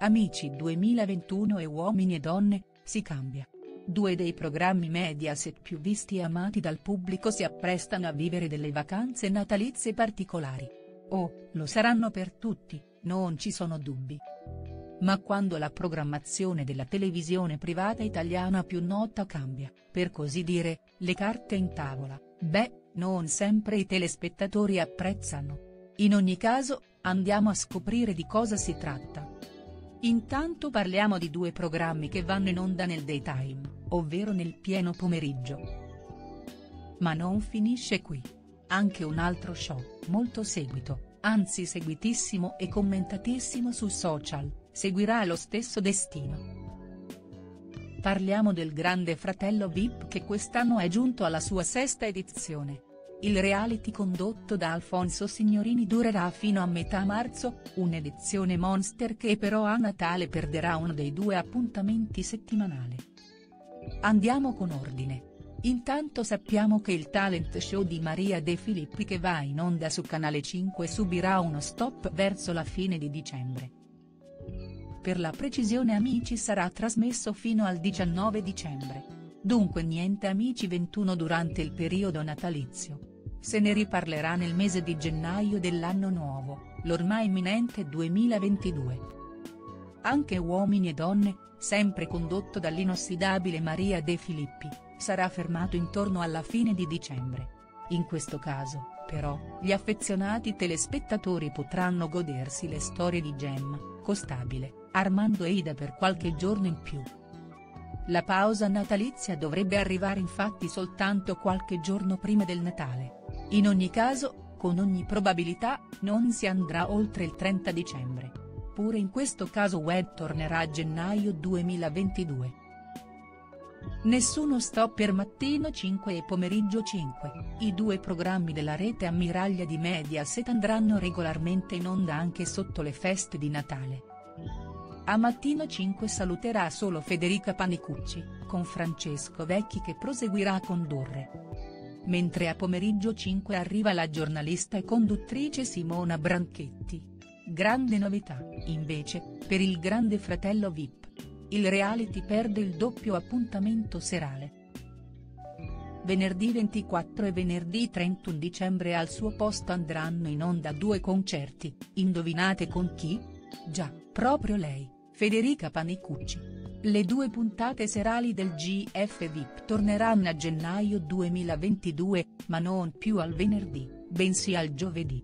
Amici 2021 e Uomini e Donne, si cambia. Due dei programmi Mediaset più visti e amati dal pubblico si apprestano a vivere delle vacanze natalizie particolari. Oh, lo saranno per tutti, non ci sono dubbi. Ma quando la programmazione della televisione privata italiana più nota cambia, per così dire, le carte in tavola, beh, non sempre i telespettatori apprezzano. In ogni caso, andiamo a scoprire di cosa si tratta. Intanto parliamo di due programmi che vanno in onda nel daytime, ovvero nel pieno pomeriggio. Ma non finisce qui. Anche un altro show, molto seguito, anzi seguitissimo e commentatissimo su social, seguirà lo stesso destino. Parliamo del Grande Fratello Vip che quest'anno è giunto alla sua sesta edizione. Il reality condotto da Alfonso Signorini durerà fino a metà marzo, un'edizione monster che però a Natale perderà uno dei due appuntamenti settimanali. Andiamo con ordine. Intanto sappiamo che il talent show di Maria De Filippi che va in onda su Canale 5 subirà uno stop verso la fine di dicembre. Per la precisione Amici sarà trasmesso fino al 19 dicembre. Dunque niente Amici 21 durante il periodo natalizio. Se ne riparlerà nel mese di gennaio dell'anno nuovo, l'ormai imminente 2022. Anche Uomini e Donne, sempre condotto dall'inossidabile Maria De Filippi, sarà fermato intorno alla fine di dicembre. In questo caso, però, gli affezionati telespettatori potranno godersi le storie di Gemma, Costabile, Armando e Ida per qualche giorno in più. La pausa natalizia dovrebbe arrivare infatti soltanto qualche giorno prima del Natale. In ogni caso, con ogni probabilità, non si andrà oltre il 30 dicembre. Pure in questo caso Web tornerà a gennaio 2022. Nessuno stop per mattino 5 e pomeriggio 5, i due programmi della rete ammiraglia di Mediaset andranno regolarmente in onda anche sotto le feste di Natale. A Mattino 5 saluterà solo Federica Panicucci, con Francesco Vecchi che proseguirà a condurre. Mentre a Pomeriggio 5 arriva la giornalista e conduttrice Simona Branchetti. Grande novità, invece, per il Grande Fratello Vip. Il reality perde il doppio appuntamento serale. Venerdì 24 e venerdì 31 dicembre al suo posto andranno in onda due concerti, indovinate con chi? Già, proprio lei. Federica Panicucci. Le due puntate serali del GF VIP torneranno a gennaio 2022, ma non più al venerdì, bensì al giovedì.